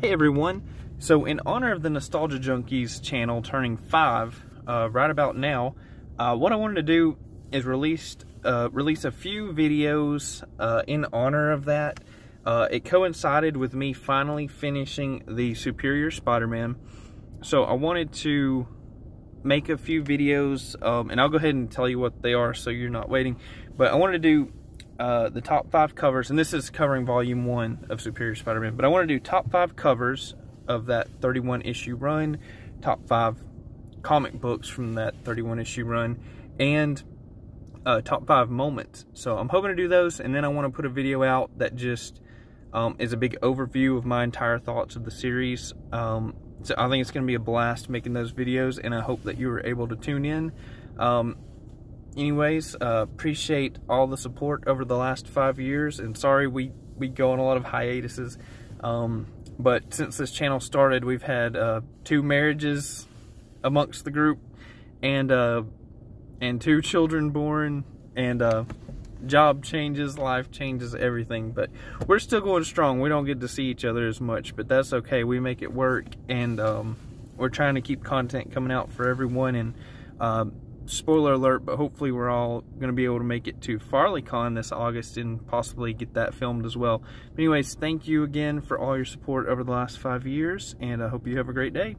Hey everyone, so in honor of the Nostalgia Junkies channel turning five uh, right about now, uh, what I wanted to do is release, uh, release a few videos uh, in honor of that. Uh, it coincided with me finally finishing the Superior Spider-Man, so I wanted to make a few videos, um, and I'll go ahead and tell you what they are so you're not waiting, but I wanted to do uh, the top five covers, and this is covering volume one of Superior Spider-Man, but I want to do top five covers of that 31 issue run, top five comic books from that 31 issue run, and uh, top five moments. So I'm hoping to do those, and then I want to put a video out that just um, is a big overview of my entire thoughts of the series. Um, so I think it's going to be a blast making those videos, and I hope that you were able to tune in. Um, anyways, uh, appreciate all the support over the last five years, and sorry we we go on a lot of hiatuses. Um, but since this channel started, we've had uh, two marriages amongst the group, and uh, and two children born, and uh, job changes, life changes, everything. But we're still going strong. We don't get to see each other as much, but that's okay. We make it work, and um, we're trying to keep content coming out for everyone. And uh, spoiler alert, but hopefully we're all going to be able to make it to FarleyCon this August and possibly get that filmed as well. But anyways, thank you again for all your support over the last five years, and I hope you have a great day.